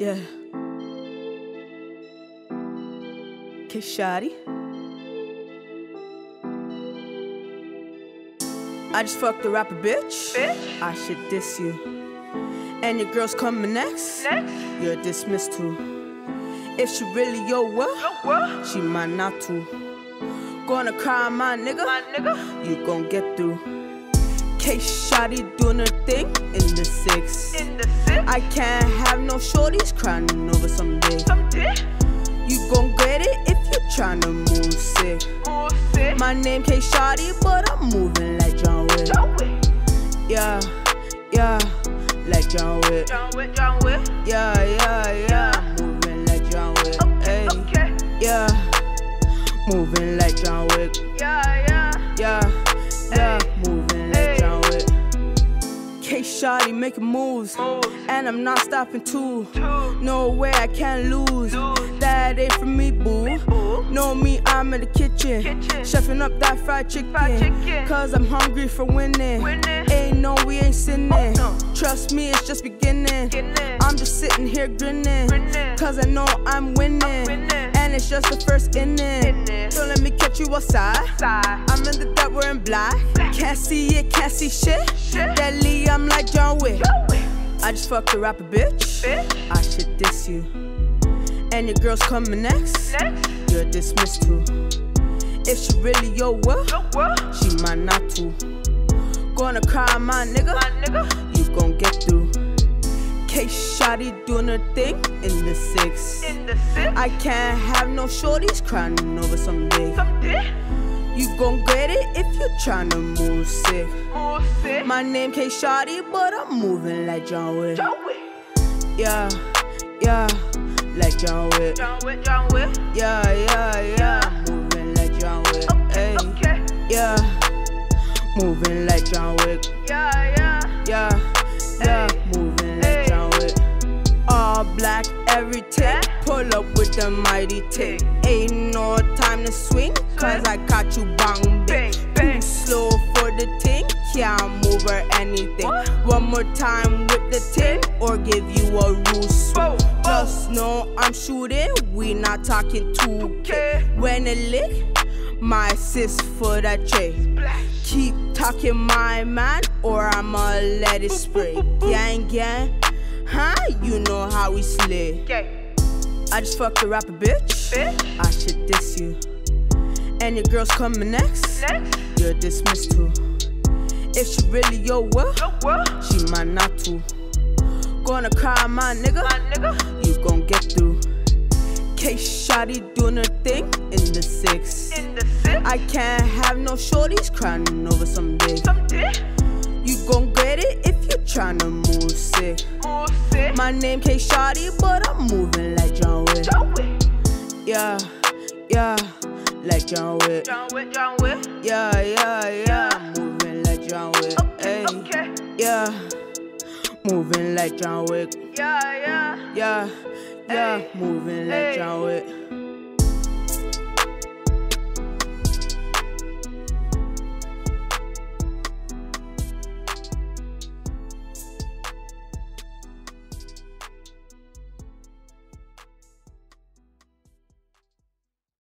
Yeah. Kayshawttyy. I just fucked a rapper bitch. Bitch. I should diss you. And your girl's coming next. Next, You're dismissed too. If she really your what? yo, what? She might not too. Gonna cry, my nigga. My nigga, You gon' get through. Kayshawttyy doing her thing in the six. in the sip, I can't have no shorties crying over some dick, You gon' get it if you tryna move sick. My name Kayshawttyy, but I'm moving like John Wick. John Wick, Yeah, yeah, like John Wick. John Wick, John Wick. Yeah, yeah, yeah, moving like John Wick. Okay, Hey, okay, yeah, moving Kayshawttyy making moves, and I'm not stopping too. No way I can't lose. That ain't for me, boo. Know me, I'm in the kitchen. Chefing up that fried chicken. Cause I'm hungry for winning. Ain't no, we ain't sinning. Oh. Trust me, it's just beginning. I'm just sitting here. Grinning. Cause I know I'm winning. And it's just the first inning. Don't let me catch you outside. I'm in the dark wearing black. Black. Can't see it, can't see shit. Deadly, I'm like John Wick. I just fucked a rapper bitch. bitch. I should diss you. And your girl's coming next. You're dismissed too. If she really your what? what? She might not to. Gonna cry, my nigga. My nigga, You gon' get through. Kayshawttyy doing her thing in the six. in the sip, I can't have no shorties crying over someday. some dick, You gon' get it if you tryna move sick. who's sick? My name Kayshawttyy, but I'm moving like John Wick. John Wick, Yeah, yeah, like John Wick. John Wick, John Wick. Yeah, yeah, yeah, moving like John Wick. Okay, Hey, okay, yeah, moving like John Wick. yeah. Yeah, yeah, Pull up with the mighty tick. Ain't no time to swing, cause I caught you bang bang. Too slow for the ting, can't move or anything. One more time with the ting, or give you a roost. Just know I'm shooting, we not talking 2K. When it lick, my assist for that tray. Keep talking my man, or I'ma let it spray. Gang, gang, huh? You know how we slay. I just fucked a rapper bitch. bitch. I should diss you. And your girl's coming next. Next, You're dismissed too. If she really your what? yo, what? She might not to. Gonna cry, my nigga. My nigga, You gon' get through. Kayshawttyy doing her thing in the six. in the sip, I can't have no shorties crying over someday. some dick, You gon' get it if you tryna move sick. My name Kayshawttyy, but I'm moving like John Wick. John Wick, Yeah, yeah, like John Wick. John Wick, John Wick. Yeah, yeah, yeah, I'm moving like John Wick. Okay, Hey, okay, yeah, moving like John Wick. yeah, yeah. Yeah, yeah, Hey, moving like hey. John Wick.